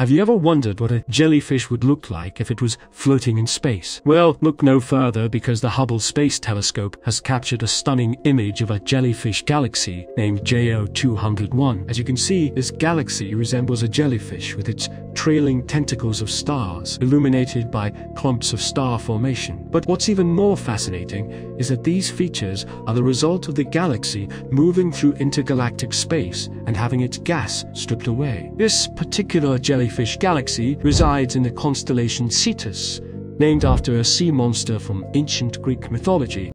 Have you ever wondered what a jellyfish would look like if it was floating in space? Well, look no further because the Hubble Space Telescope has captured a stunning image of a jellyfish galaxy named JO201. As you can see, this galaxy resembles a jellyfish with its trailing tentacles of stars, illuminated by clumps of star formation. But what's even more fascinating is that these features are the result of the galaxy moving through intergalactic space and having its gas stripped away. This particular jellyfish galaxy resides in the constellation Cetus, named after a sea monster from ancient Greek mythology.